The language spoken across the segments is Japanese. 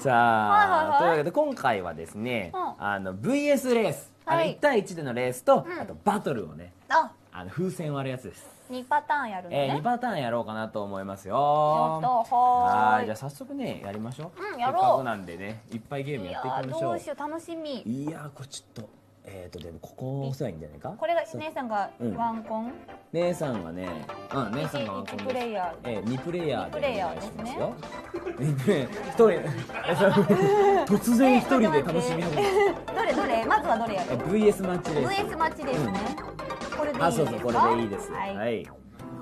さあ、はいはいはい。というわけで今回はですね、うん。あの VS レース、あのはい。1対1でのレースと、うん。あとバトルをねあ。あの風船割るやつです、二パターンやるのえー、ね2パターンやろうかなと思いますよ。ちょっとはー。いはいじゃあ早速ねやりましょう、うんやろう。せっかくなんでねいっぱいゲームやっていいやきましょう。どうしよう楽しみ。いやーこれちょっとえっ、ー、とでもここ押せばいいんじゃないか？これが姉さんがうん。ワンコン、姉さんがねうん姉さんがワンコン1プレイヤー。えー、2プレイヤーで二プレイヤお願いーですね。しますよ。ね一人。突然一人で楽しみどれどれ？まずはどれやえる VS マッチレース VS 待ちですね、これでいいですか？あそうそうこれでいいですは、はい。い、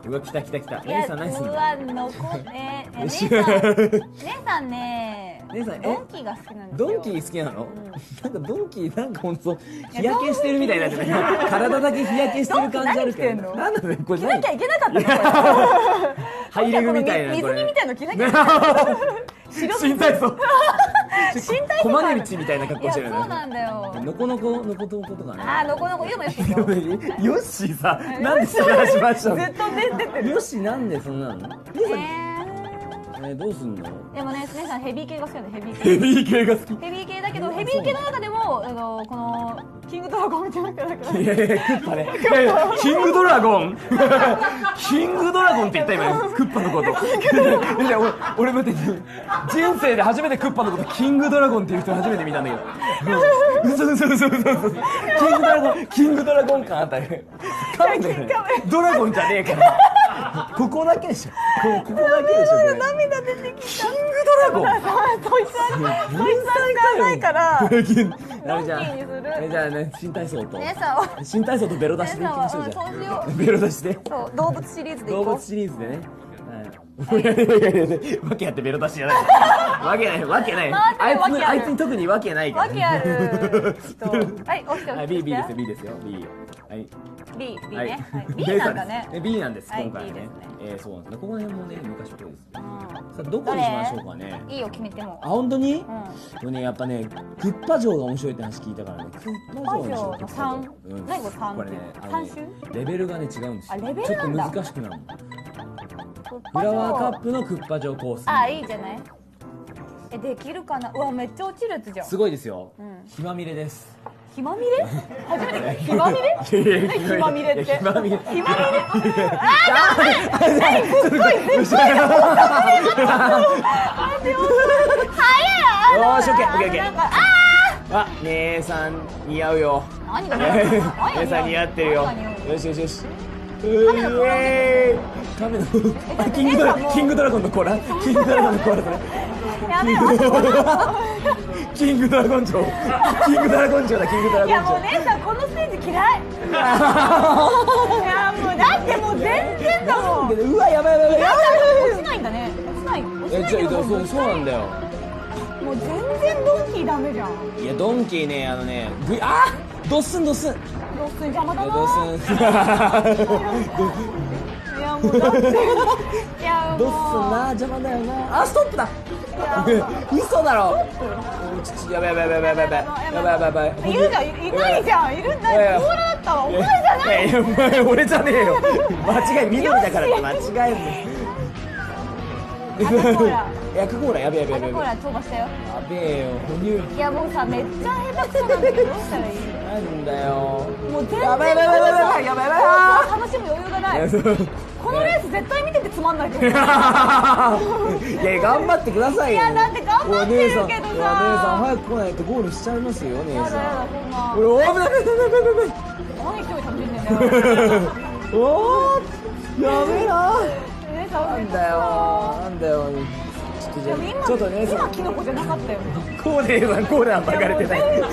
うわ来た来た来た。姉さん何すんの？うわ残ねえ姉しさん。姉さんね 姉さんえ？ドンキーが好きなんですよドンキー好きなの、ん。なんかドンキーなんかほんと日焼けしてるみたいにな体だけ日焼けしてる感じあるけど。なんなのこれ着なきゃいけなかったハイレグみたいな水着みたいの着なきゃいけない 新体操新体操コマネ道みたいな格好してるよね。なんだよ。のこのこのことのことかね。あーのこのこ言うもよし さなんでしましたの？ずっとね出てる。ヨッシーなんでそんなの？姉さんええーどうすんの？ーでもね姉さんヘビー系が好きなんでヘビー系。ヘビー系が好き？ヘビー系だけどヘビー系の中でもあのこのキングドラゴンじゃなくてなんかいやいやクッパね。いやいやキングドラゴン？キングドラゴンって言った今クッパのこと。いや俺俺待って人生で初めてクッパのことキングドラゴンっていう人初めて見たんだけど。嘘嘘嘘嘘嘘。キングドラゴンキングドラゴン感あったね噛んでる。ドラゴンじゃねえから ここだけでしょ。こここだけでしょ。涙出てきキングドラゴン。そいつはそいつは使わないから。あれじゃあドンキーにする。えじゃあね新体操と。新体操とベロ出しでいきましょうじゃんベロ出しで。そう動物シリーズでい動物シリーズでねはい。いやいやいやいやわけあってベロ出しじゃない。わけないわけない。あいつあいつに特にわけないから。わけある。人 はい押してはい押して。B B ですよ B ですよ。B はい。B B はい。ねはい。B なんだね。え B なんですはい今回ね。ね。えーそうなんですねここら辺もね昔っぽいですさうあどこにしましょうかね。んいいよ決めても。あ本当に？うん。これねやっぱねクッパ城が面白いって話聞いたからね。クッパ城の三う。ん。何これ三？これねあのレベルがね違うんですよ。ちょっと難しくなるフラワーカップのクッパ城コースあいいじゃない。えできるかな？うわめっちゃ落ちるやつじゃん。すごいですよ。うん。ひまみれです。ひまみれ？初めて？聞いたひまみれ？いやいや何ひまみれって。い。やひまみれひまみれよーしオッケーオッケーオッケー。ああ姉さん似合うよ。ー何が似合うの？姉さん似合ってるよ。よしよしよしメの？甲羅えーカメのあキングドラキングドラゴンの甲羅キングドラゴンの甲羅やキングドラゴン城。キングドラゴン城だキングドラいやもうゴン城姉さんこのステージ嫌い。いやもうだってもう全然だもん。うわやばいやばいやばい。や落ちないんだね。落ちない。落ちないけどそうそうなんだよ。もう全然ドンキーダメじゃん。いやドンキーねあのねぐあドッスンドッスン邪魔だないやもうっな邪魔だよなあストップだ。嘘だろ。やばいやばいやばいやばいやばいやばいいいいいい。いや俺じゃねえよ。間違い緑だから。って間違えん赤コーラ。いや赤コーラやべえやべえやべえやべえ。よ。哺乳。いやもうさめっちゃ下手くそなんだけどどうしたらいい？なんだよ。もう全然やばいやばいやばいや楽しむ余裕がない。このレース絶対見ててつまんないいや頑張ってくださいよ。いやだって頑張ってるけどさ。お姉さん早く来ないとゴールしちゃいますよ姉さやだやだんそんな俺お危ない危ない危ない危ない何楽しんでんだよ。おーやべえな。なんだよちょっと姉さん今キノコじゃなかったよコーネーさんコーナー巻かれてない。姉さん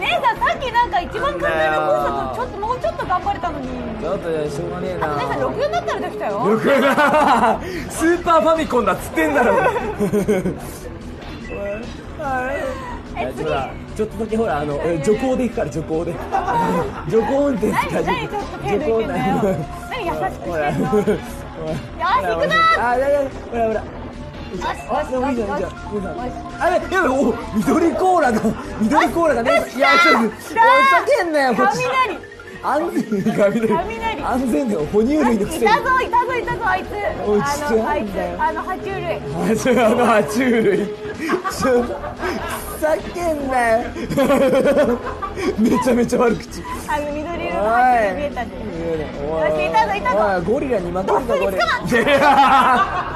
姉さんさっきなんか一番簡単なコースちょっともうちょっと頑張れたのに。ちょっとしょうがねえな。姉さん64だったらできたよ。僕なスーパーファミコンだっつってんだろ。え次。ちょっとだけほらあのえ徐行で行くから徐行で。徐行運転何何ちょっと手抜いてんだよ。何優しくしてんの？よし行くぞあいやいやほらほらあれやばいお緑コーラが緑コーラがねいやちょっと叫んなよこっち安全雷安全だよ哺乳類のくせにいたぞいたぞいたぞあいつあのあいつあの爬虫類あの爬虫類叫んなよめちゃめちゃ悪口あの緑色の爬虫類見えたんでいたぞいたぞゴリラにまけゴリラ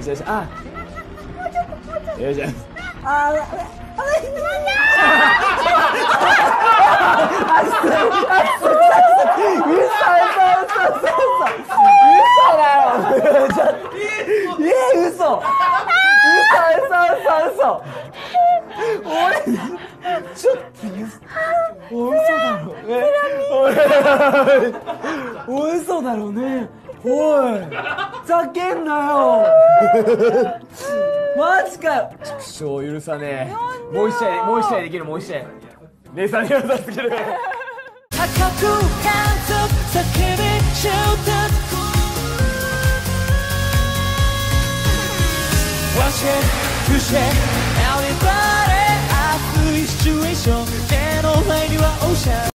よしよし。あよしよし。あ嘘嘘嘘嘘嘘嘘嘘だよちょっと嘘嘘嘘嘘嘘俺ちょっとお嘘だろねおいお嘘だろねおいざけんなよ。マジかよ。畜生許さねえ。もう一試合もう一試合できるもう一試合。姉さんに優しすぎる高く感想叫びシュートワンシェイツーシェイ Everybody 熱いシチュエーション目の前にはオーシャン